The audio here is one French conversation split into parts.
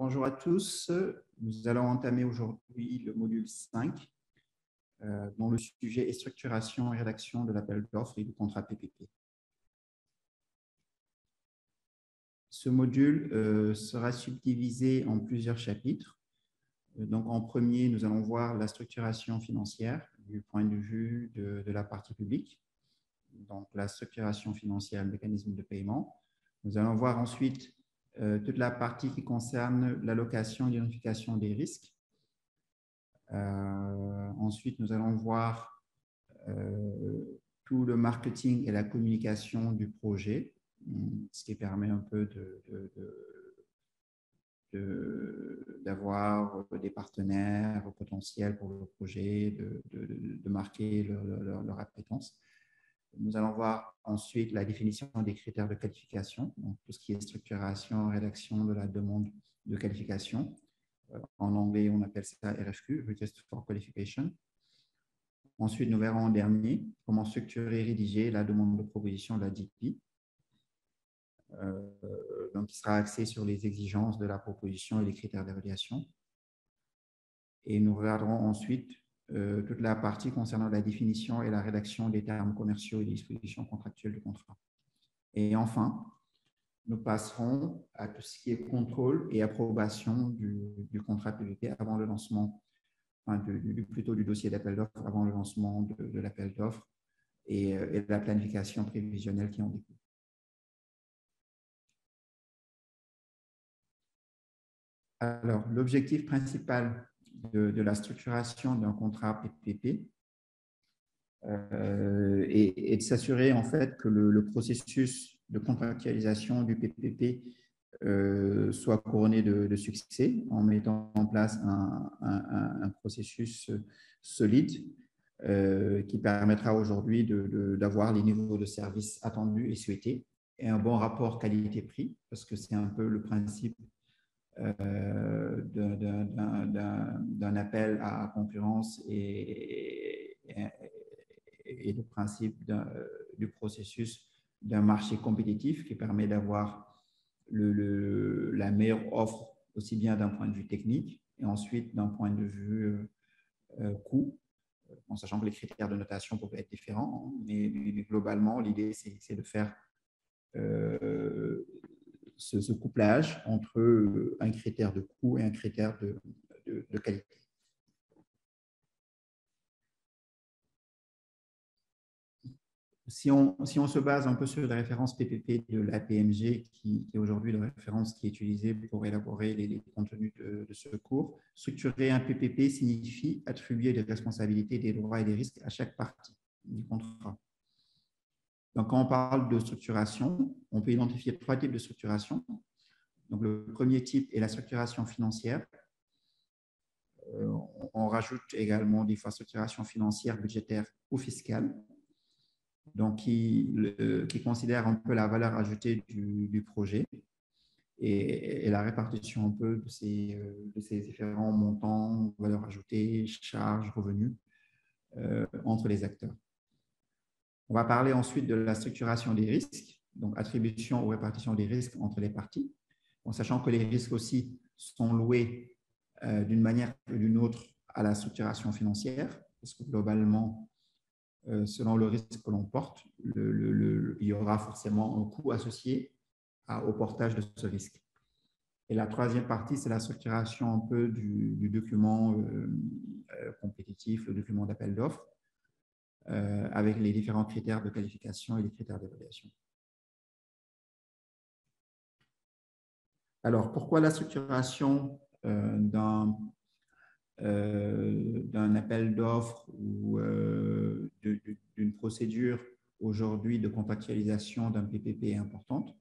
Bonjour à tous. Nous allons entamer aujourd'hui le module 5, euh, dont le sujet est structuration et rédaction de l'appel d'offres et du contrat PPP. Ce module euh, sera subdivisé en plusieurs chapitres. Euh, donc, en premier, nous allons voir la structuration financière du point de vue de, la partie publique, donc la structuration financière, le mécanisme de paiement. Nous allons voir ensuite euh, toute la partie qui concerne l'allocation et l'identification des risques. Euh, ensuite, nous allons voir euh, tout le marketing et la communication du projet, ce qui permet un peu d'avoir des partenaires potentiels pour le projet, de, marquer leur appétence. Nous allons voir ensuite la définition des critères de qualification, donc tout ce qui est structuration, rédaction de la demande de qualification. Euh, en anglais, on appelle ça RFQ, Request for Qualification. Ensuite, nous verrons en dernier comment structurer et rédiger la demande de proposition de la DP. Euh, donc, qui sera axé sur les exigences de la proposition et les critères d'évaluation. Et nous regarderons ensuite euh, toute la partie concernant la définition et la rédaction des termes commerciaux et des dispositions contractuelles du contrat. Et enfin, nous passerons à tout ce qui est contrôle et approbation du, contrat PVP avant le lancement, enfin du, plutôt du dossier d'appel d'offres avant le lancement de, l'appel d'offres et, euh, et, la planification prévisionnelle qui en découle. Alors, l'objectif principal de, la structuration d'un contrat PPP euh, et, de s'assurer en fait que le, processus de contractualisation du PPP euh, soit couronné de, succès en mettant en place un, processus solide euh, qui permettra aujourd'hui d'avoir les niveaux de service attendus et souhaités et un bon rapport qualité-prix parce que c'est un peu le principe euh, d'un appel à concurrence et, le principe du processus d'un marché compétitif qui permet d'avoir la meilleure offre aussi bien d'un point de vue technique et ensuite d'un point de vue euh, euh, coût, en sachant que les critères de notation peuvent être différents, hein, mais, globalement, l'idée, c'est de faire ce, couplage entre euh, un critère de coût et un critère de, qualité. Si on, si on, se base un peu sur la référence PPP de l'APMG, qui, qui, est aujourd'hui la référence qui est utilisée pour élaborer les, contenus de, ce cours, structurer un PPP signifie attribuer des responsabilités, des droits et des risques à chaque partie du contrat. Donc, quand on parle de structuration, on peut identifier trois types de structuration. Donc, le premier type est la structuration financière. Euh, on rajoute également des fois structuration financière, budgétaire ou fiscale, donc qui, considère un peu la valeur ajoutée du, projet et, la répartition un peu de ces, euh, de ces différents montants, valeur ajoutée, charges, revenus euh, entre les acteurs. On va parler ensuite de la structuration des risques, donc attribution ou répartition des risques entre les parties, en sachant que les risques aussi sont loués euh, d'une manière ou d'une autre à la structuration financière, parce que globalement, euh, selon le risque que l'on porte, il y aura forcément un coût associé au portage de ce risque. Et la troisième partie, c'est la structuration un peu du, document euh, compétitif, le document d'appel d'offres, euh, avec les différents critères de qualification et les critères d'évaluation. Alors, pourquoi la structuration euh, euh, d'un appel d'offres ou d'une procédure aujourd'hui de contractualisation d'un PPP est importante?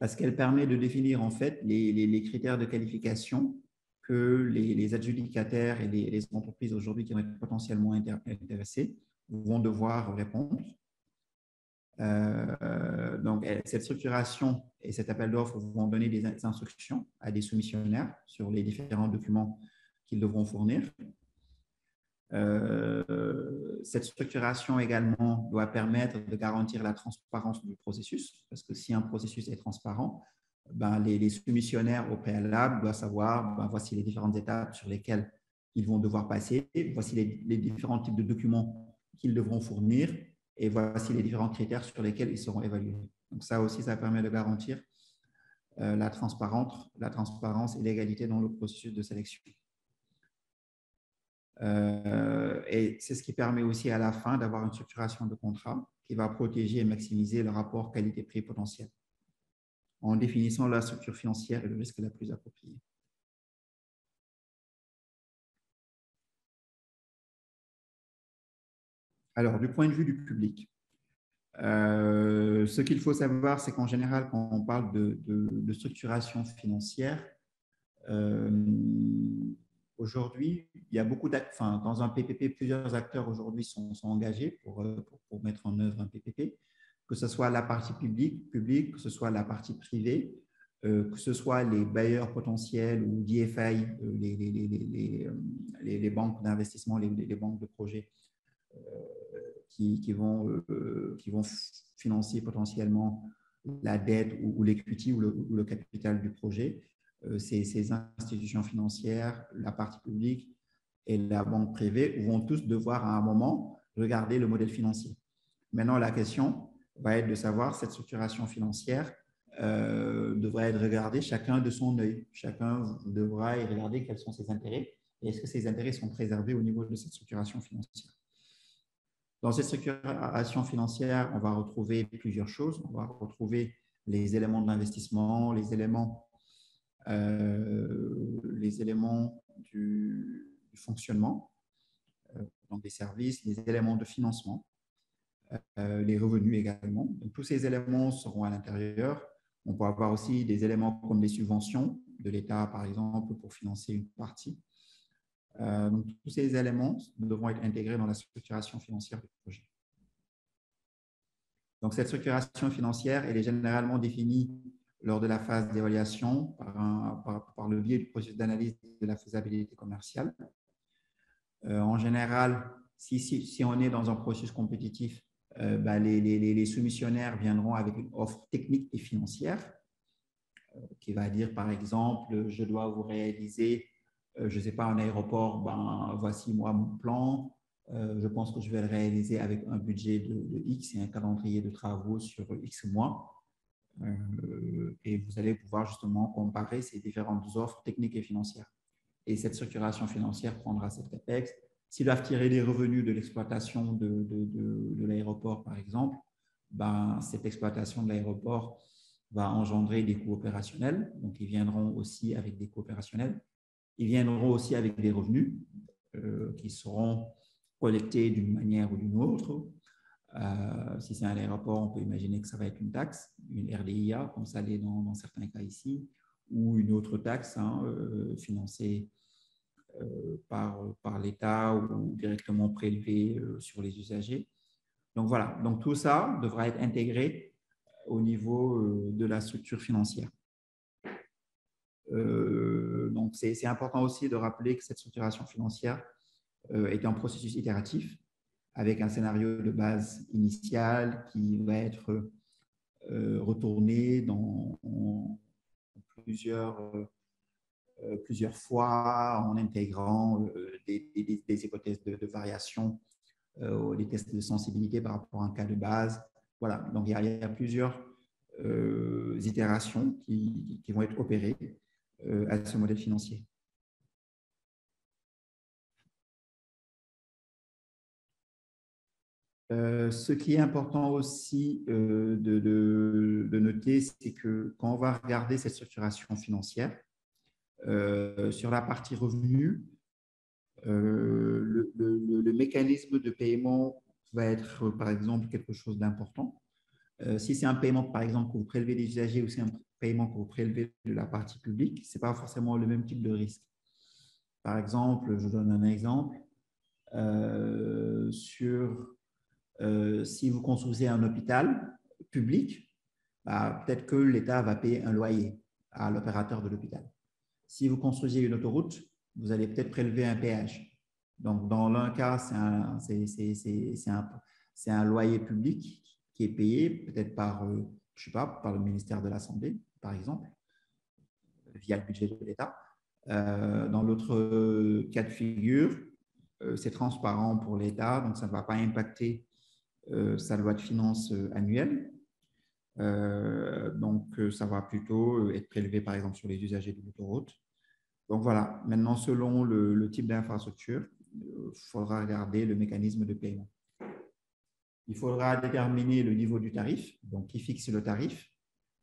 Parce qu'elle permet de définir en fait les, les critères de qualification que les, adjudicataires et les, entreprises aujourd'hui qui vont être potentiellement intéressées vont devoir répondre. Euh, donc, cette structuration et cet appel d'offres vont donner des instructions à des soumissionnaires sur les différents documents qu'ils devront fournir. Euh, cette structuration également doit permettre de garantir la transparence du processus, parce que si un processus est transparent, ben, les, soumissionnaires au préalable doivent savoir, ben, voici les différentes étapes sur lesquelles ils vont devoir passer, voici les, différents types de documents qu'ils devront fournir, et voici les différents critères sur lesquels ils seront évalués. Donc ça aussi, ça permet de garantir euh, la, transparence, la transparence et l'égalité dans le processus de sélection. Euh, et c'est ce qui permet aussi à la fin d'avoir une structuration de contrat qui va protéger et maximiser le rapport qualité-prix potentiel en définissant la structure financière et le risque la plus appropriée. Alors, du point de vue du public, euh, ce qu'il faut savoir, c'est qu'en général, quand on parle de, structuration financière, euh, aujourd'hui, il y a beaucoup d'acteurs, dans un PPP, plusieurs acteurs aujourd'hui sont, engagés pour, mettre en œuvre un PPP, que ce soit la partie publique, publique que ce soit la partie privée, que ce soit les bailleurs potentiels ou DFI, les, les, les, les banques d'investissement, les, banques de projets qui, vont, euh, financer potentiellement la dette ou, l'equity ou, le, capital du projet. Euh, ces, institutions financières, la partie publique et la banque privée vont tous devoir à un moment regarder le modèle financier. Maintenant, la question va être de savoir cette structuration financière euh, devrait être regardée chacun de son œil. Chacun devra y regarder quels sont ses intérêts et est-ce que ces intérêts sont préservés au niveau de cette structuration financière. Dans cette structuration financière, on va retrouver plusieurs choses. On va retrouver les éléments de l'investissement, les éléments, euh, les éléments du, fonctionnement, euh, donc des services, les éléments de financement, euh, les revenus également. Donc, tous ces éléments seront à l'intérieur. On peut avoir aussi des éléments comme des subventions de l'État, par exemple, pour financer une partie. Euh, donc, tous ces éléments devront être intégrés dans la structuration financière du projet. Donc, cette structuration financière, elle est généralement définie lors de la phase d'évaluation par, le biais du processus d'analyse de la faisabilité commerciale. Euh, en général, si, on est dans un processus compétitif, euh, bah, les, soumissionnaires viendront avec une offre technique et financière qui va dire, par exemple, je dois vous réaliser euh, je ne sais pas, un aéroport, ben, voici moi mon plan. Euh, je pense que je vais le réaliser avec un budget de, X et un calendrier de travaux sur X mois. Euh, et vous allez pouvoir justement comparer ces différentes offres techniques et financières. Et cette structuration financière prendra cette CAPEX. S'ils doivent tirer les revenus de l'exploitation de l'aéroport, par exemple, ben, cette exploitation de l'aéroport va engendrer des coûts opérationnels. Donc, ils viendront aussi avec des coûts opérationnels. Ils viendront aussi avec des revenus euh, qui seront collectés d'une manière ou d'une autre. Euh, si c'est un aéroport, on peut imaginer que ça va être une taxe, une RDIA, comme ça l'est dans, certains cas ici, ou une autre taxe hein, euh, financée par, par l'État ou directement prélevée sur les usagers. Donc voilà, donc tout ça devra être intégré au niveau de la structure financière. Euh, donc, c'est important aussi de rappeler que cette structuration financière euh, est un processus itératif avec un scénario de base initial qui va être euh, retourné dans plusieurs, plusieurs fois en intégrant des, hypothèses de, variation, des tests de sensibilité par rapport à un cas de base. Voilà, donc il y a, plusieurs itérations qui, vont être opérées euh, à ce modèle financier. Euh, ce qui est important aussi euh, de, noter, c'est que quand on va regarder cette structuration financière, sur la partie revenu, le, mécanisme de paiement va être, par exemple, quelque chose d'important. si c'est un paiement, par exemple, que vous prélevez des usagers ou c'est un paiement que vous prélevez de la partie publique, ce n'est pas forcément le même type de risque. Par exemple, je donne un exemple. Euh, sur euh, si vous construisez un hôpital public, bah, peut-être que l'État va payer un loyer à l'opérateur de l'hôpital. Si vous construisez une autoroute, vous allez peut-être prélever un péage. Donc, dans l'un cas, c'est un, loyer public qui est payé peut-être par, euh, je sais pas, par le ministère de la Santé, par exemple, via le budget de l'État. dans l'autre cas de figure, c'est transparent pour l'État, donc ça ne va pas impacter sa loi de finances annuelle. Donc, ça va plutôt être prélevé, par exemple, sur les usagers de l'autoroute. Donc voilà, maintenant, selon le, type d'infrastructure, il faudra regarder le mécanisme de paiement. Il faudra déterminer le niveau du tarif, donc qui fixe le tarif.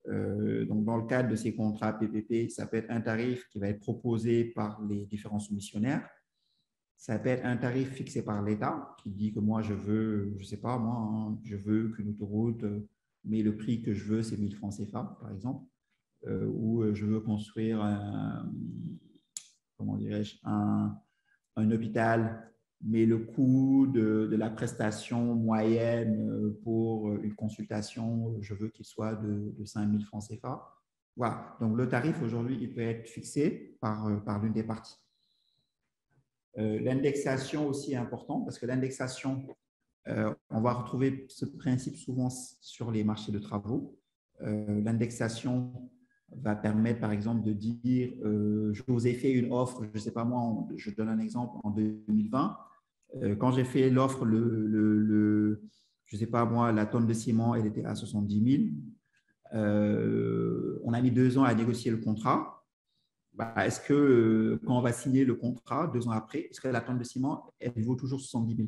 Euh, donc dans le cadre de ces contrats PPP, ça peut être un tarif qui va être proposé par les différents soumissionnaires. Ça peut être un tarif fixé par l'État qui dit que moi, je veux, je ne sais pas, moi, hein, je veux qu'une autoroute, euh, mais le prix que je veux, c'est 1000 francs CFA, par exemple, euh, ou je veux construire un, comment dirais-je, un, hôpital, mais le coût de, la prestation moyenne euh, pour une consultation, je veux qu'il soit de, de 5 000 francs CFA. Voilà, donc le tarif aujourd'hui, il peut être fixé par, euh, l'une des parties. Euh, l'indexation aussi est important parce que l'indexation, on va retrouver ce principe souvent sur les marchés de travaux. l'indexation va permettre, par exemple, de dire, euh, je vous ai fait une offre, je ne sais pas moi, je donne un exemple, en 2020. Euh, quand j'ai fait l'offre, le, le, je ne sais pas moi, la tonne de ciment, elle était à 70 000. Euh, on a mis deux ans à négocier le contrat. Bah, est-ce que quand on va signer le contrat, deux ans après, est-ce que la tonne de ciment, elle vaut toujours 70 000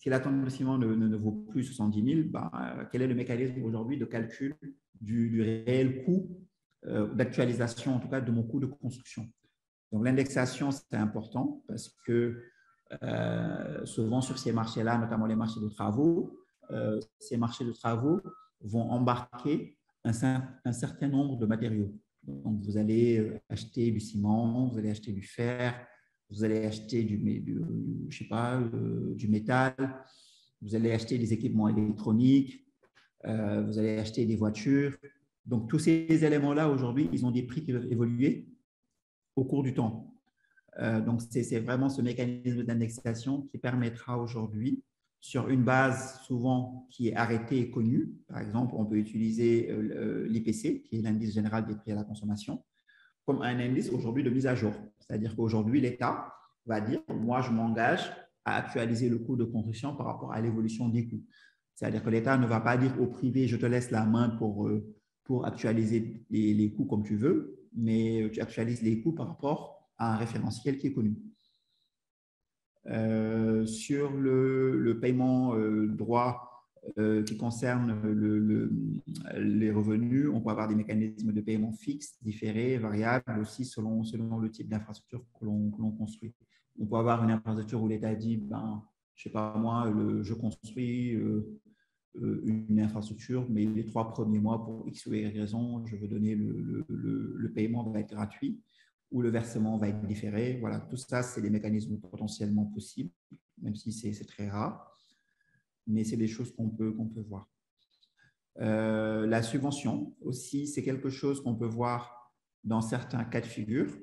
Si la tonne de ciment ne, ne, vaut plus 70 000, bah, quel est le mécanisme aujourd'hui de calcul du, réel coût euh, d'actualisation, en tout cas, de mon coût de construction? Donc, l'indexation, c'est important parce que euh, souvent sur ces marchés-là, notamment les marchés de travaux, euh, ces marchés de travaux vont embarquer un, un, certain nombre de matériaux. Donc, vous allez acheter du ciment, vous allez acheter du fer, vous allez acheter du, du métal, vous allez acheter des équipements électroniques, vous allez acheter des voitures, donc, tous ces éléments-là, aujourd'hui, ils ont des prix qui peuvent évoluer au cours du temps. Euh, donc, c'est vraiment ce mécanisme d'indexation qui permettra aujourd'hui, sur une base souvent qui est arrêtée et connue, par exemple, on peut utiliser euh, l'IPC, qui est l'indice général des prix à la consommation, comme un indice aujourd'hui de mise à jour. C'est-à-dire qu'aujourd'hui, l'État va dire, moi, je m'engage à actualiser le coût de construction par rapport à l'évolution des coûts. C'est-à-dire que l'État ne va pas dire au privé, je te laisse la main pour euh, pour actualiser les, coûts comme tu veux, mais tu actualises les coûts par rapport à un référentiel qui est connu. Euh, sur le, paiement euh, droit euh, qui concerne le, les revenus, on peut avoir des mécanismes de paiement fixes, différés, variables aussi selon, selon le type d'infrastructure que l'on construit. On peut avoir une infrastructure où l'État dit, ben, je sais pas moi, je construis euh, une infrastructure, mais les trois premiers mois, pour X ou Y raison, je veux donner le, le, paiement va être gratuit ou le versement va être différé. Voilà, tout ça, c'est des mécanismes potentiellement possibles, même si c'est très rare, mais c'est des choses qu'on peut, peut voir. Euh, la subvention aussi, c'est quelque chose qu'on peut voir dans certains cas de figure.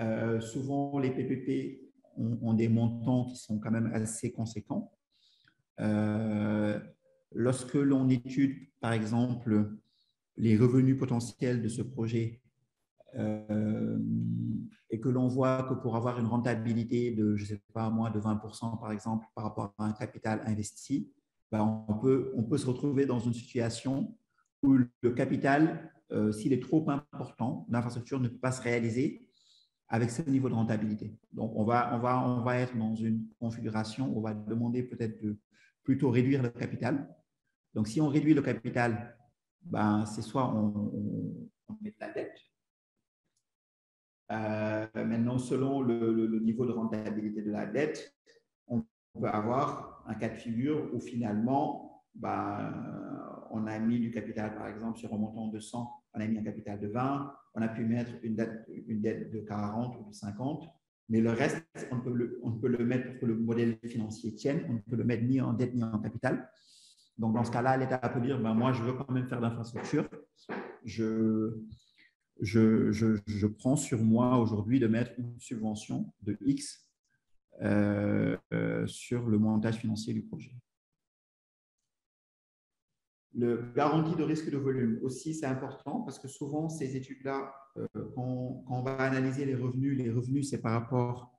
Euh, souvent, les PPP ont, ont, des montants qui sont quand même assez conséquents. Euh, Lorsque l'on étude, par exemple, les revenus potentiels de ce projet euh, et que l'on voit que pour avoir une rentabilité de, je ne sais pas moi, de 20% par exemple par rapport à un capital investi, ben, on, peut, se retrouver dans une situation où le capital, euh, s'il est trop important, l'infrastructure ne peut pas se réaliser avec ce niveau de rentabilité. Donc, on va être dans une configuration où on va demander peut-être de plutôt réduire le capital donc, si on réduit le capital, ben, c'est soit on, met de la dette. Euh, maintenant, selon le, niveau de rentabilité de la dette, on peut avoir un cas de figure où finalement, ben, on a mis du capital, par exemple, sur un montant de 100, on a mis un capital de 20, on a pu mettre une dette, de 40 ou de 50, mais le reste, on peut le, on peut le mettre pour que le modèle financier tienne, on ne peut le mettre ni en dette ni en capital. Donc, dans ce cas-là, l'État peut dire, ben, moi, je veux quand même faire d'infrastructure. Je, je, prends sur moi aujourd'hui de mettre une subvention de X euh, euh, sur le montage financier du projet. Le garantie de risque de volume aussi, c'est important parce que souvent, ces études-là, euh, quand, on va analyser les revenus, les revenus, c'est par rapport,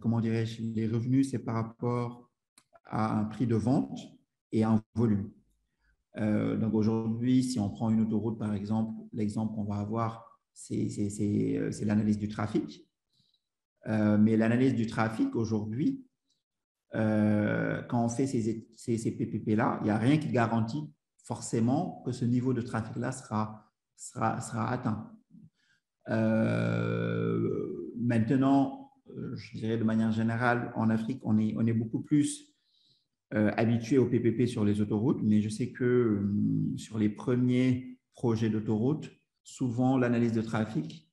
comment dirais-je, les revenus, c'est par rapport à un prix de vente et un volume. Donc aujourd'hui, si on prend une autoroute, par exemple, l'exemple qu'on va avoir, c'est l'analyse du trafic. mais l'analyse du trafic aujourd'hui, euh, quand on fait ces, ces, PPP-là, il n'y a rien qui garantit forcément que ce niveau de trafic-là sera, sera, sera, atteint. Euh, maintenant, euh, je dirais de manière générale, en Afrique, on est, on est beaucoup plus habitué au PPP sur les autoroutes, mais je sais que sur les premiers projets d'autoroute, souvent l'analyse de trafic,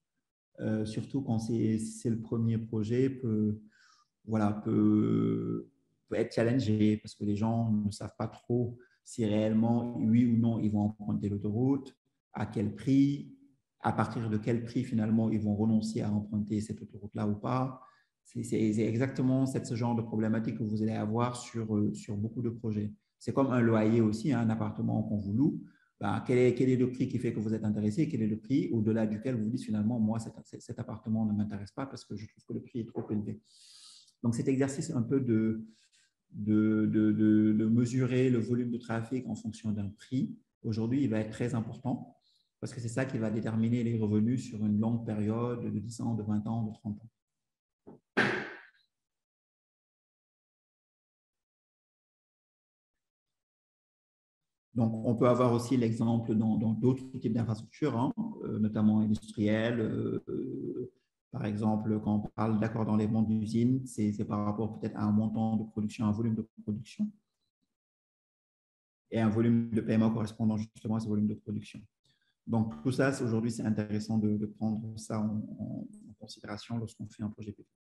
surtout quand c'est le premier projet, peut, voilà, peut, peut être challengé parce que les gens ne savent pas trop si réellement, oui ou non, ils vont emprunter l'autoroute, à quel prix, à partir de quel prix finalement ils vont renoncer à emprunter cette autoroute-là ou pas. C'est exactement ce genre de problématique que vous allez avoir sur, euh, sur beaucoup de projets. C'est comme un loyer aussi, hein, un appartement qu'on vous loue. Ben, quel, est, le prix qui fait que vous êtes intéressé? Quel est le prix au-delà duquel vous dites finalement, moi, cet, appartement ne m'intéresse pas parce que je trouve que le prix est trop élevé? Donc cet exercice un peu de, mesurer le volume de trafic en fonction d'un prix, aujourd'hui, il va être très important parce que c'est ça qui va déterminer les revenus sur une longue période de 10 ans, de 20 ans, de 30 ans. Donc, on peut avoir aussi l'exemple dans d'autres types d'infrastructures, hein, euh, notamment industrielles, euh, par exemple, quand on parle d'accord ventes d'usine, c'est par rapport peut-être à un montant de production, un volume de production et un volume de paiement correspondant justement à ce volume de production. Donc, tout ça, aujourd'hui, c'est intéressant de, prendre ça en, considération lorsqu'on fait un projet PPP.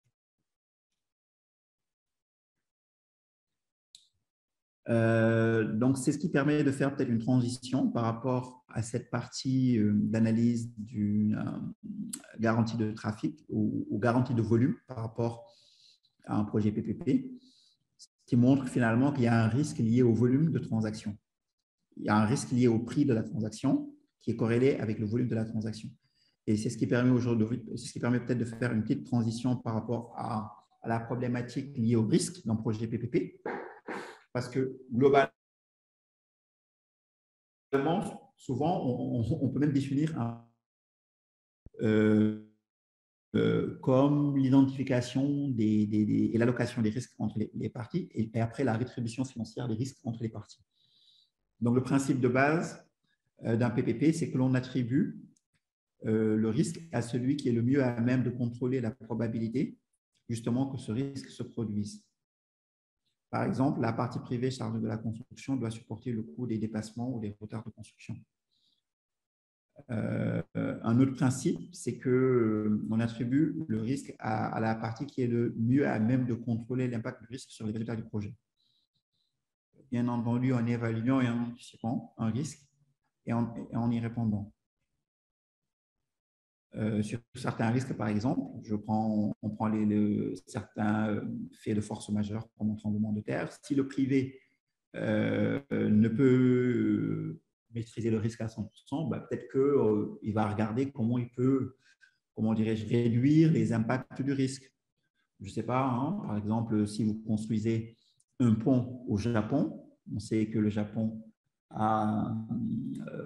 Euh, donc, c'est ce qui permet de faire peut-être une transition par rapport à cette partie euh, d'analyse d'une euh, garantie de trafic ou, garantie de volume par rapport à un projet PPP, ce qui montre finalement qu'il y a un risque lié au volume de transaction. Il y a un risque lié au prix de la transaction qui est corrélé avec le volume de la transaction. Et c'est ce qui permet aujourd'hui, ce qui permet peut-être de faire une petite transition par rapport à, à la problématique liée au risque d'un projet PPP parce que globalement, souvent, on, peut même définir un, euh, euh, comme l'identification et l'allocation des risques entre les, parties et, après la rétribution financière des risques entre les parties. Donc, le principe de base euh, d'un PPP, c'est que l'on attribue le risque à celui qui est le mieux à même de contrôler la probabilité justement que ce risque se produise. Par exemple, la partie privée chargée de la construction doit supporter le coût des déplacements ou des retards de construction. Euh, un autre principe, c'est qu'on euh, attribue le risque à, la partie qui est le mieux à même de contrôler l'impact du risque sur les résultats du projet. Bien entendu, en évaluant et en anticipant un risque et en y répondant. Euh, sur certains risques, par exemple, je prends, on prend les, certains euh, faits de force majeure comme un tremblement de terre. Si le privé euh, ne peut maîtriser le risque à 100%, bah, peut-être qu'il va regarder comment il peut, comment dirais-je, réduire les impacts du risque. Je ne sais pas, hein, par exemple, si vous construisez un pont au Japon, on sait que le Japon a,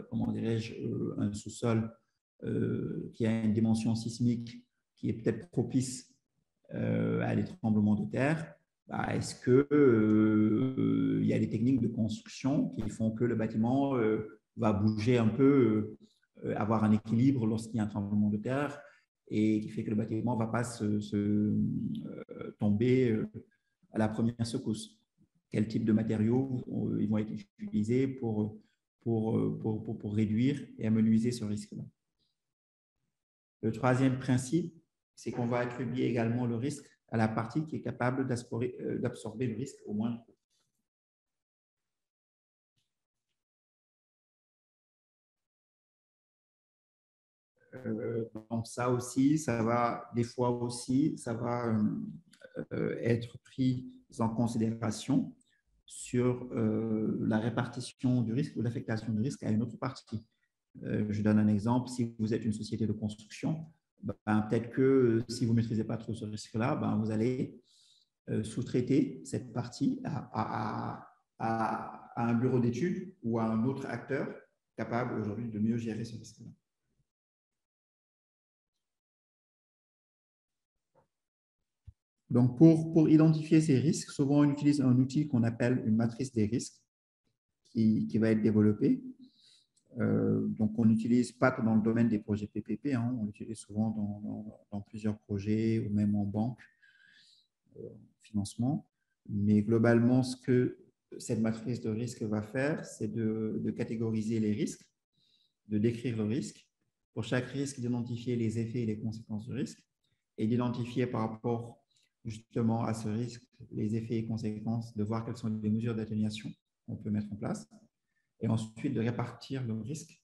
comment dirais-je, un sous-sol euh, qui a une dimension sismique qui est peut-être propice euh, à des tremblements de terre, bah, est-ce qu'il euh, y a des techniques de construction qui font que le bâtiment va bouger un peu, avoir un équilibre lorsqu'il y a un tremblement de terre et qui fait que le bâtiment ne va pas se, tomber à la première secousse? Quel type de matériaux ils vont être utilisés pour, pour, pour, pour réduire et amenuiser ce risque-là? Le troisième principe, c'est qu'on va attribuer également le risque à la partie qui est capable euh, d'absorber le risque au moins. Euh, donc ça aussi, ça va, des fois aussi, ça va euh, être pris en considération sur la répartition du risque ou l'affectation du risque à une autre partie. Je donne un exemple. Si vous êtes une société de construction, ben, peut-être que si vous ne maîtrisez pas trop ce risque-là, ben, vous allez sous-traiter cette partie à, à un bureau d'études ou à un autre acteur capable aujourd'hui de mieux gérer ce risque-là. Donc, pour, pour, identifier ces risques, souvent on utilise un outil qu'on appelle une matrice des risques qui, qui va être développée. Euh, donc, on n'utilise pas que dans le domaine des projets PPP, hein, on l'utilise souvent dans, plusieurs projets ou même en banque, euh, financement. Mais globalement, ce que cette matrice de risque va faire, c'est de, catégoriser les risques, de décrire le risque, pour chaque risque d'identifier les effets et les conséquences du risque, et d'identifier par rapport justement à ce risque, les effets et conséquences, de voir quelles sont les mesures d'atténuation qu'on peut mettre en place, et ensuite de répartir le risque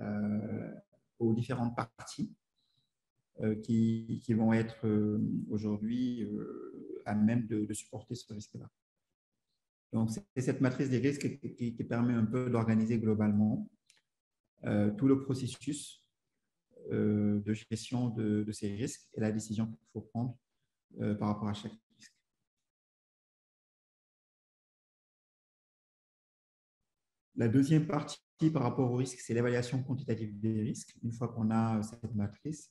euh, aux différentes parties euh, qui, qui, vont être euh, aujourd'hui à même de, supporter ce risque-là. Donc, c'est cette matrice des risques qui, permet un peu d'organiser globalement tout le processus de gestion de, de, ces risques et la décision qu'il faut prendre par rapport à chaque La deuxième partie par rapport au risque, c'est l'évaluation quantitative des risques. Une fois qu'on a cette matrice,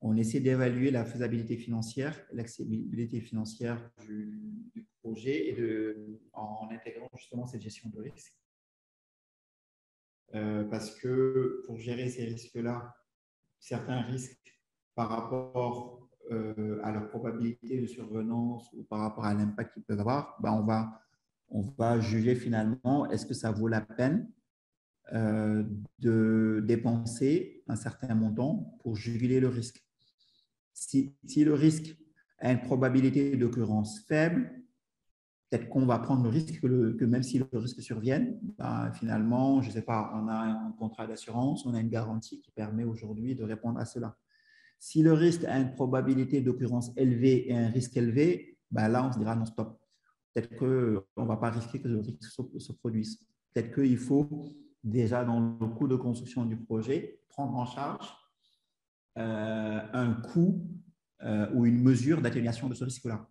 on essaie d'évaluer la faisabilité financière, l'accessibilité financière du, projet et de, en intégrant justement cette gestion de risque. Euh, parce que pour gérer ces risques-là, certains risques par rapport euh, à leur probabilité de survenance ou par rapport à l'impact qu'ils peuvent avoir, ben on, va, on va juger finalement est-ce que ça vaut la peine euh, de dépenser un certain montant pour juguler le risque? Si, le risque a une probabilité d'occurrence faible, peut-être qu'on va prendre le risque que, même si le risque survienne, ben finalement, je ne sais pas, on a un contrat d'assurance, on a une garantie qui permet aujourd'hui de répondre à cela. Si le risque a une probabilité d'occurrence élevée et un risque élevé, ben là, on se dira non, stop. Peut-être qu'on ne va pas risquer que le risque se, produise. Peut-être qu'il faut déjà, dans le coût de construction du projet, prendre en charge euh, un coût euh, ou une mesure d'atténuation de ce risque-là.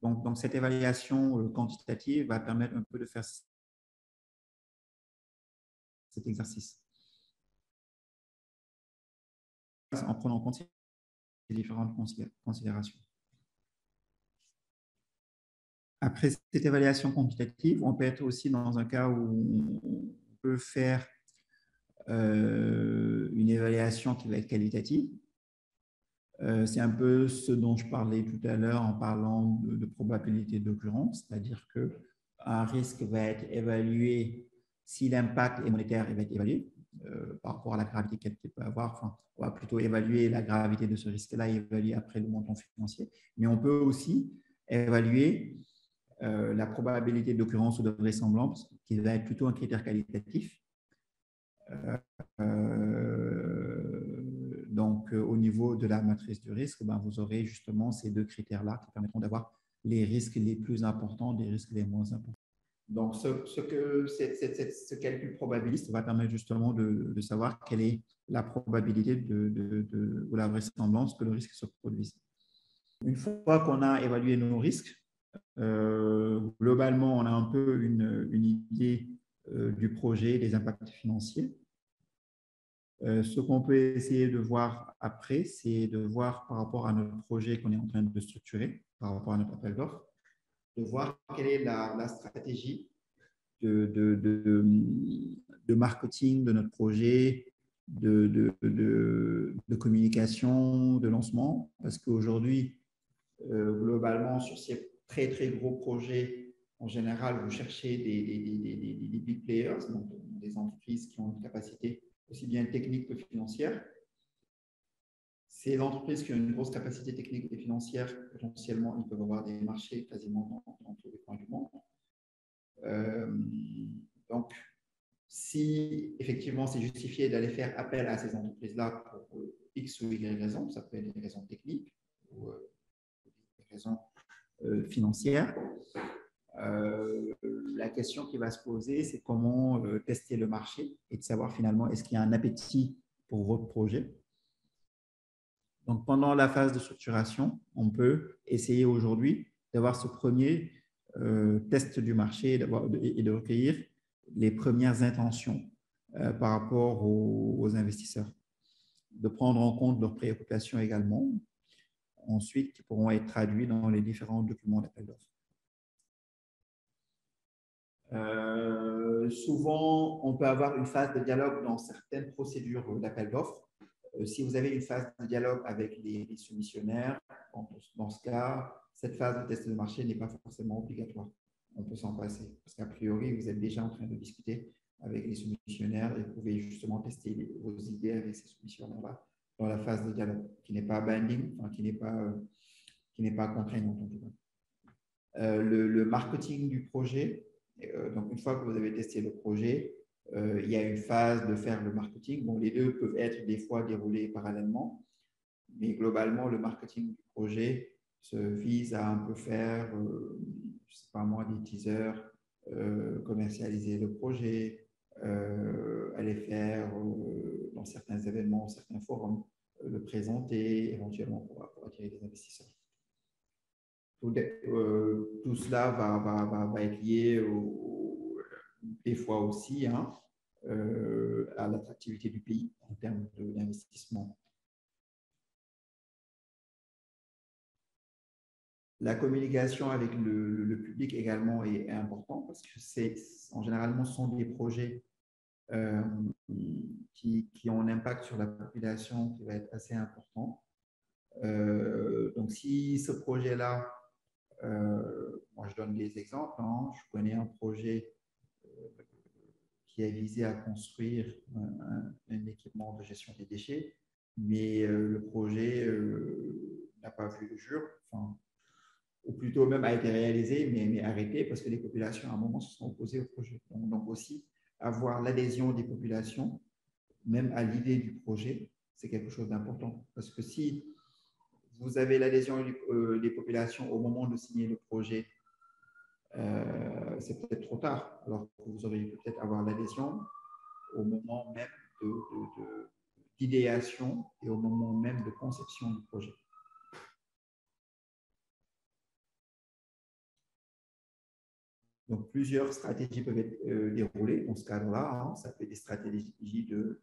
Donc, cette évaluation euh, quantitative va permettre un peu de faire cet exercice en prenant en compte ces différentes considérations. Après cette évaluation quantitative, on peut être aussi dans un cas où on peut faire euh, une évaluation qui va être qualitative. Euh, c'est un peu ce dont je parlais tout à l'heure en parlant de, probabilité d'occurrence, c'est-à-dire qu'un risque va être évalué si l'impact est monétaire, il va être évalué. Euh, par rapport à la gravité qu'elle peut avoir. On va plutôt évaluer la gravité de ce risque-là et évaluer après le montant financier. Mais on peut aussi évaluer euh, la probabilité d'occurrence ou de vraisemblance, qui va être plutôt un critère qualitatif. Euh, donc, au niveau de la matrice du risque, ben, vous aurez justement ces deux critères-là qui permettront d'avoir les risques les plus importants des risques les moins importants. Donc, ce, que ce calcul probabiliste va permettre justement de, savoir quelle est la probabilité de, ou la vraisemblance que le risque se produise. Une fois qu'on a évalué nos risques, euh, globalement, on a un peu une, idée euh, du projet, des impacts financiers. Euh, ce qu'on peut essayer de voir après, c'est de voir par rapport à notre projet qu'on est en train de structurer, par rapport à notre appel d'offres, de voir quelle est la, stratégie de, de, de, marketing de notre projet, de, communication, de lancement, parce qu'aujourd'hui, euh, globalement, sur ces très très gros projets, en général, vous cherchez des, big players, donc des entreprises qui ont une capacité aussi bien technique que financière. Ces entreprises qui ont une grosse capacité technique et financière, potentiellement, ils peuvent avoir des marchés quasiment dans, tous les coins du monde. Euh, donc, si effectivement c'est justifié d'aller faire appel à ces entreprises-là pour X ou Y raisons, ça peut être des raisons techniques ou euh, des raisons euh, financières, euh, la question qui va se poser, c'est comment euh, tester le marché et de savoir finalement est-ce qu'il y a un appétit pour votre projet. Donc, pendant la phase de structuration, on peut essayer aujourd'hui d'avoir ce premier test du marché et de recueillir les premières intentions par rapport aux, investisseurs, de prendre en compte leurs préoccupations également, ensuite qui pourront être traduits dans les différents documents d'appel d'offres. Euh, souvent, on peut avoir une phase de dialogue dans certaines procédures d'appel d'offres. Euh, si vous avez une phase de dialogue avec les, soumissionnaires, dans, ce cas, cette phase de test de marché n'est pas forcément obligatoire. On peut s'en passer parce qu'a priori, vous êtes déjà en train de discuter avec les soumissionnaires et vous pouvez justement tester vos idées avec ces soumissionnaires-là dans la phase de dialogue qui n'est pas binding, qui n'est pas, euh, qui pas contraignante cas. le, marketing du projet, euh, donc, une fois que vous avez testé le projet, euh, il y a une phase de faire le marketing. Bon, les deux peuvent être des fois déroulés parallèlement, mais globalement, le marketing du projet se vise à un peu faire, euh, je sais pas moi, des teasers, commercialiser le projet, aller faire certains événements, certains forums, le présenter éventuellement pour attirer des investisseurs. Euh, tout, cela va, être lié des fois aussi hein, euh, à l'attractivité du pays en termes d'investissement. La communication avec le, public également est, important parce que c'est en généralement sont des projets euh, qui, ont un impact sur la population qui va être assez important. donc si ce projet-là euh, moi, je donne des exemples. Hein. Je connais un projet euh, qui a visé à construire un, équipement de gestion des déchets, mais euh, le projet n'a pas vu le jour, ou plutôt même a été réalisé, mais, arrêté parce que les populations à un moment se sont opposées au projet. Donc aussi, avoir l'adhésion des populations, même à l'idée du projet, c'est quelque chose d'important. Parce que si vous avez l'adhésion euh, des populations au moment de signer le projet, euh, c'est peut-être trop tard. Alors que vous auriez peut-être avoir l'adhésion au moment même d'idéation et au moment même de conception du projet. Donc, plusieurs stratégies peuvent être euh, déroulées dans ce cadre-là. Hein. Ça peut être des stratégies de,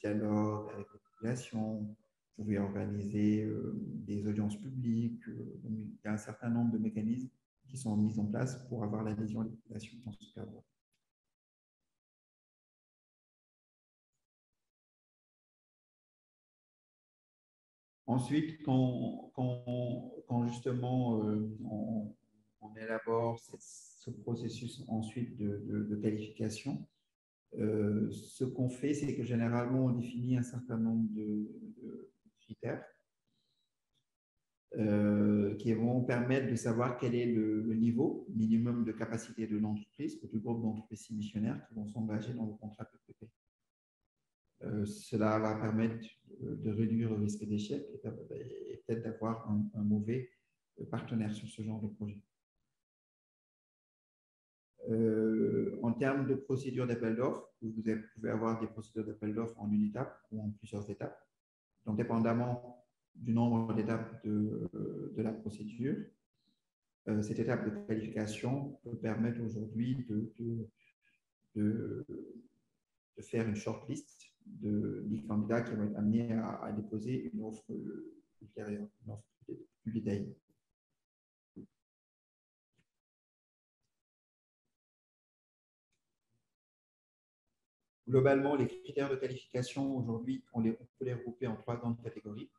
dialogue avec la population, vous pouvez organiser euh, des audiences publiques. Euh, il y a un certain nombre de mécanismes qui sont mis en place pour avoir l'adhésion des populations dans ce cadre. Ensuite, quand, justement euh, on, élabore ce processus ensuite de, qualification, ce qu'on fait, c'est que généralement on définit un certain nombre de, critères euh, qui vont permettre de savoir quel est le, niveau minimum de capacité de l'entreprise du groupe d'entreprises missionnaires qui vont s'engager dans le contrat PPP. Euh, cela va permettre de réduire le risque d'échec et, peut-être d'avoir un, mauvais partenaire sur ce genre de projet. Euh, en termes de procédure d'appel d'offres, vous pouvez avoir des procédures d'appel d'offres en une étape ou en plusieurs étapes. Donc, dépendamment du nombre d'étapes de, de, la procédure, euh, cette étape de qualification peut permettre aujourd'hui de, faire une shortlist de, des candidats qui vont être amenés à, déposer une offre ultérieure, une offre plus détaillée. Globalement, les critères de qualification, aujourd'hui, on, peut les regrouper en trois grandes catégories.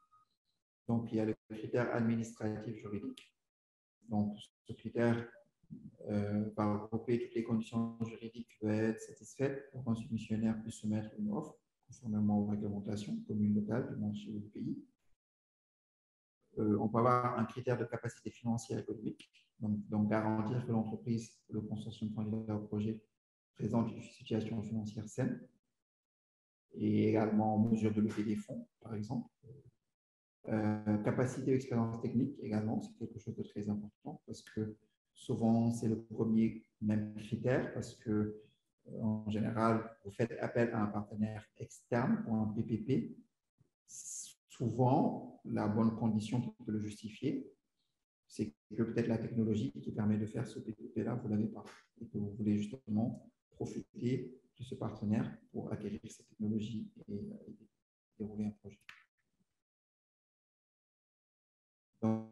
Donc, il y a le critère administratif juridique. Donc, ce critère euh, va regrouper toutes les conditions juridiques qui doivent être satisfaites pour qu'un submissionnaire puisse soumettre une offre, conformément aux réglementations communes locales du marché du pays. Euh, on peut avoir un critère de capacité financière et économique, donc, garantir que l'entreprise, le consortium candidat au projet présente une situation financière saine et également en mesure de lever des fonds, par exemple. Euh, capacité et expérience technique également, c'est quelque chose de très important parce que Souvent, c'est le premier même critère parce que, en général, vous faites appel à un partenaire externe pour un PPP. Souvent, la bonne condition qui peut le justifier, c'est que peut-être la technologie qui permet de faire ce PPP-là, vous ne l'avez pas. Et que vous voulez justement profiter de ce partenaire pour acquérir cette technologie et, dérouler un projet.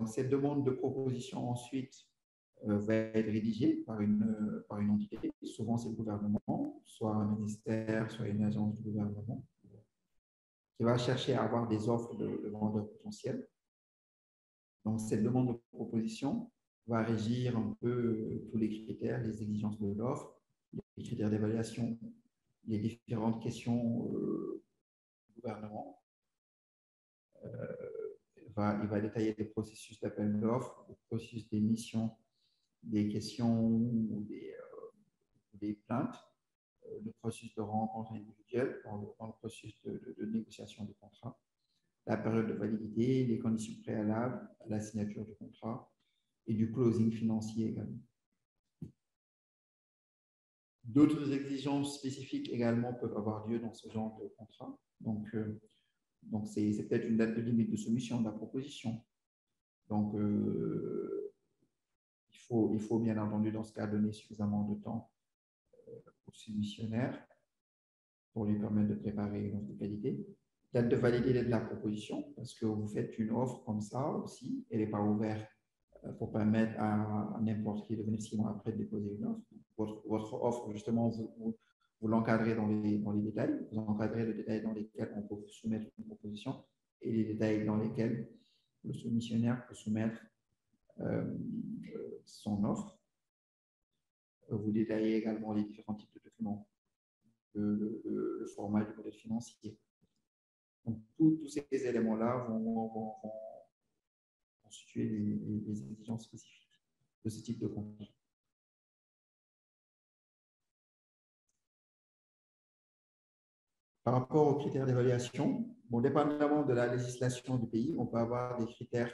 Cette demande de proposition ensuite euh, va être rédigée par une, par une entité, souvent c'est le gouvernement, soit un ministère, soit une agence du gouvernement, qui va chercher à avoir des offres de vendeurs potentiels donc, cette demande de proposition va régir un peu euh, tous les critères, les exigences de l'offre, les critères d'évaluation, les différentes questions euh, du gouvernement. Euh, il va détailler les processus d'appel d'offres, le processus d'émission des questions ou des, plaintes, le processus de rencontre individuelle dans le, processus de, de négociation du contrat la période de validité, les conditions préalables à la signature du contrat et du closing financier également. D'autres exigences spécifiques également peuvent avoir lieu dans ce genre de contrat. Donc, euh, donc c'est, peut-être une date de limite de soumission de la proposition. Donc, euh, il, faut, il faut bien entendu dans ce cas donner suffisamment de temps euh, au soumissionnaire pour lui permettre de préparer une offre de qualité date de validité de la proposition, parce que vous faites une offre comme ça aussi, elle n'est pas ouverte pour permettre à n'importe qui de venir six mois après de déposer une offre. Votre, offre, justement, vous, l'encadrez dans les, dans les détails, vous encadrez les détails dans lesquels on peut soumettre une proposition et les détails dans lesquels le soumissionnaire peut soumettre euh, son offre. Vous détaillez également les différents types de documents, le, le format du modèle financier, tous ces éléments-là vont, constituer les, exigences spécifiques de ce type de contrat. Par rapport aux critères d'évaluation, bon, dépendamment de la législation du pays, on peut avoir des critères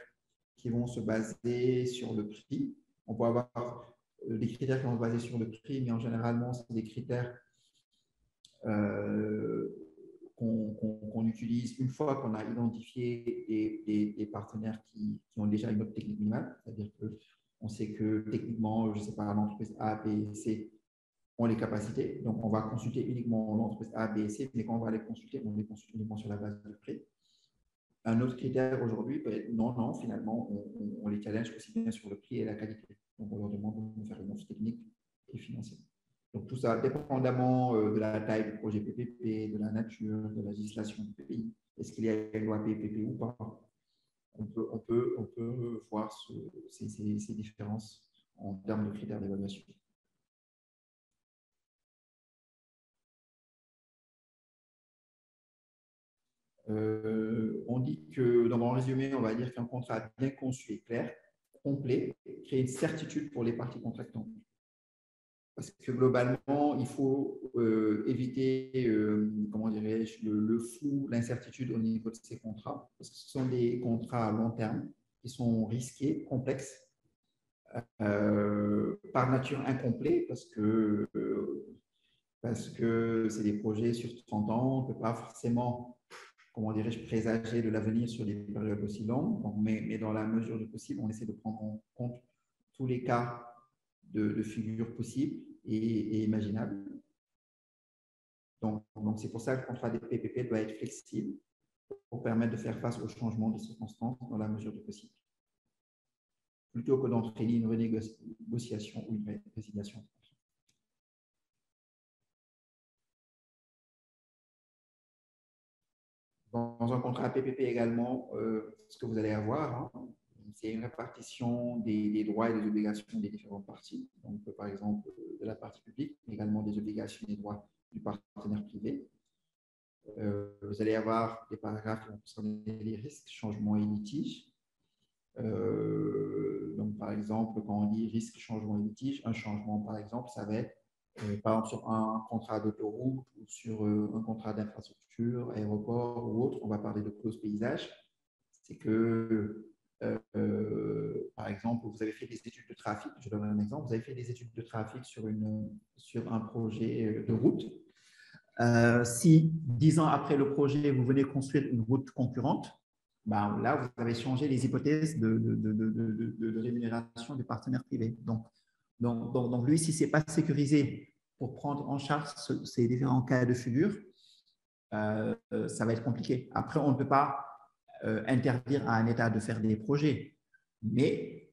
qui vont se baser sur le prix. On peut avoir euh, des critères qui vont se baser sur le prix, mais en généralement, c'est des critères euh, qu'on utilise une fois qu'on a identifié des, partenaires qui, ont déjà une autre technique minimale, c'est-à-dire qu'on sait que techniquement, je ne sais pas, l'entreprise A, B et C ont les capacités. Donc, on va consulter uniquement l'entreprise A, B et C, mais quand on va les consulter, on les consulte uniquement sur la base de prix. Un autre critère aujourd'hui être non, non, finalement, on, on, les challenge aussi bien sur le prix et la qualité. Donc, on leur demande de faire une offre technique et financière. Donc tout ça, dépendamment euh, de la taille du projet PPP, de la nature, de la législation du PPI, est-ce qu'il y a une loi PPP ou pas? On peut, voir ces, ces, différences en termes de critères d'évaluation. Euh, on dit que, dans mon résumé, on va dire qu'un contrat bien conçu et clair, complet, crée une certitude pour les parties contractantes parce que globalement, il faut euh, éviter, euh, comment dirais-je, le, flou, l'incertitude au niveau de ces contrats, parce que ce sont des contrats à long terme qui sont risqués, complexes, euh, par nature incomplets, parce que parce c'est des projets sur 30 ans, on ne peut pas forcément, comment dirais-je, présager de l'avenir sur des périodes aussi longues, mais, mais dans la mesure du possible, on essaie de prendre en compte tous les cas de, figures possibles et, imaginables. Donc c'est pour ça que le contrat des PPP doit être flexible pour permettre de faire face aux changements de circonstances dans la mesure du possible, plutôt que d'entraîner une renégociation ou une résiliation. Dans un contrat PPP également, euh, ce que vous allez avoir, hein, c'est une répartition des, droits et des obligations des différentes parties. Donc, par exemple, de la partie publique, mais également des obligations et des droits du partenaire privé. Euh, vous allez avoir des paragraphes qui les risques, changements et litiges. Euh, donc, par exemple, quand on dit risque, changement et litige, un changement, par exemple, ça va être, euh, par exemple, sur un contrat d'autoroute ou sur un contrat d'infrastructure, aéroport ou autre, on va parler de clause paysage. C'est que par exemple, vous avez fait des études de trafic, je donne un exemple, vous avez fait des études de trafic sur, une, sur un projet de route. si dix ans après le projet, vous venez construire une route concurrente, ben là, vous avez changé les hypothèses de, rémunération du partenaire privé. Donc, donc, lui, si ce n'est pas sécurisé pour prendre en charge ces différents cas de figure, euh, ça va être compliqué. Après, on ne peut pas euh, interdire à un État de faire des projets, mais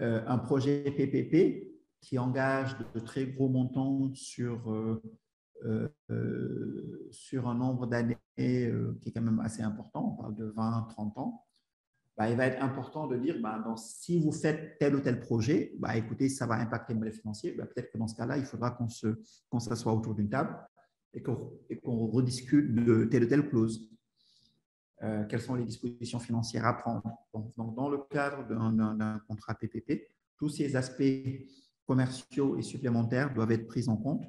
euh, un projet PPP qui engage de, très gros montants sur, sur un nombre d'années qui est quand même assez important, on parle de 20, 30 ans, bah, il va être important de dire, bah, si vous faites tel ou tel projet, bah, écoutez, ça va impacter le modèle financier. Bah, peut-être que dans ce cas-là, il faudra qu'on qu'on s'assoie autour d'une table et qu'on rediscute de telle ou telle clause. Euh, quelles sont les dispositions financières à prendre. Donc, Dans le cadre d'un contrat PPP, tous ces aspects commerciaux et supplémentaires doivent être pris en compte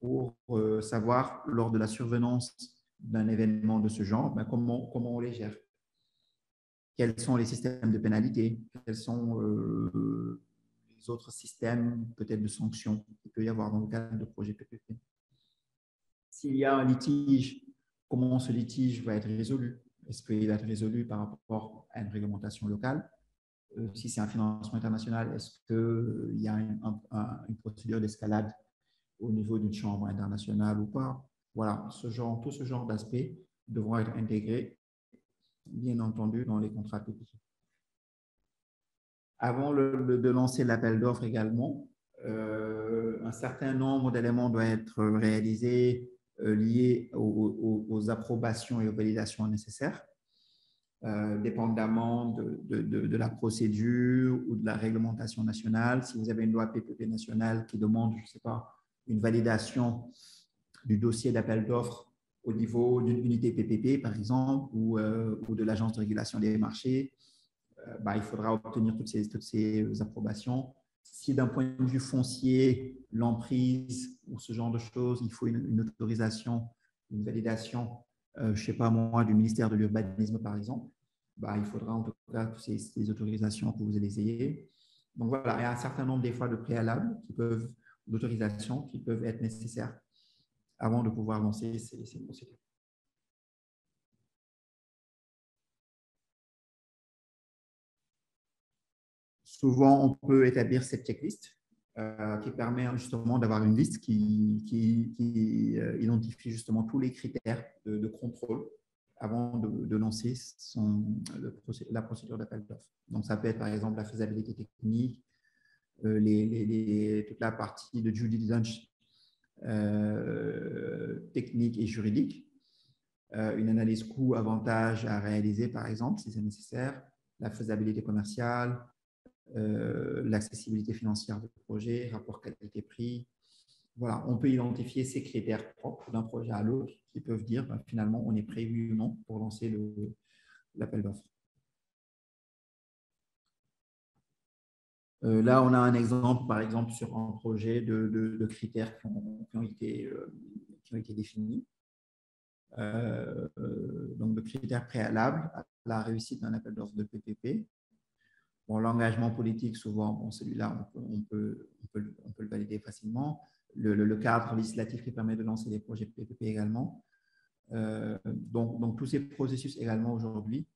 pour euh, savoir, lors de la survenance d'un événement de ce genre, ben, comment, on les gère. Quels sont les systèmes de pénalité, quels sont euh, les autres systèmes peut-être de sanctions qu'il peut y avoir dans le cadre de projets PPP. S'il y a un litige, comment ce litige va être résolu? Est-ce qu'il va être résolu par rapport à une réglementation locale euh, Si c'est un financement international, est-ce qu'il y a une procédure d'escalade au niveau d'une chambre internationale ou pas? Voilà, tout ce genre d'aspects devront être intégrés bien entendu, dans les contrats publics. Avant de lancer l'appel d'offres également, euh, un certain nombre d'éléments doivent être réalisés euh, liés aux, approbations et aux validations nécessaires, euh, dépendamment de, de, la procédure ou de la réglementation nationale. Si vous avez une loi PPP nationale qui demande, je ne sais pas, une validation du dossier d'appel d'offres au niveau d'une unité PPP, par exemple, ou, euh, ou de l'Agence de régulation des marchés, bah, il faudra obtenir toutes ces, toutes ces approbations. Si d'un point de vue foncier, l'emprise ou ce genre de choses, il faut une, autorisation, une validation, euh, je ne sais pas moi, du ministère de l'Urbanisme, par exemple, bah, il faudra en tout cas toutes ces, ces, autorisations que vous les ayez. Donc voilà, il y a un certain nombre des fois de préalables qui peuvent, d'autorisations qui peuvent être nécessaires avant de pouvoir lancer ces, procédures. Souvent, on peut établir cette checklist euh, qui permet justement d'avoir une liste qui, euh, identifie justement tous les critères de, contrôle avant de, lancer la procédure d'appel d'offres. Donc, ça peut être par exemple la faisabilité technique, euh, les, toute la partie de due diligence technique et juridique, une analyse coût-avantage à réaliser, par exemple, si c'est nécessaire, la faisabilité commerciale, l'accessibilité financière du projet, rapport qualité-prix. Voilà, on peut identifier ces critères propres d'un projet à l'autre qui peuvent dire ben, finalement on est prévu pour lancer l'appel d'offres. Euh, là, on a un exemple, par exemple, sur un projet de, critères qui ont, été, euh, qui ont été définis. Euh, donc, de critères préalables à la réussite d'un appel d'offres de PPP. L'engagement politique, souvent, bon, celui-là, on peut, on, peut, on, peut, le valider facilement. Le, cadre législatif qui permet de lancer des projets PPP également. donc, donc, tous ces processus également aujourd'hui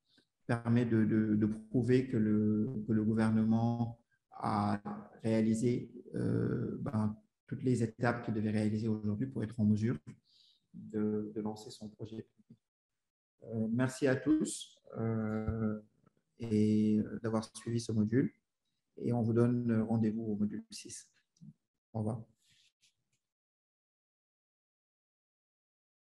permettent de, de, prouver que le, que le gouvernement à réaliser euh, ben, toutes les étapes qu'il devait réaliser aujourd'hui pour être en mesure de, lancer son projet. Euh, merci à tous euh, et d'avoir suivi ce module. Et on vous donne rendez-vous au module 6. Au revoir.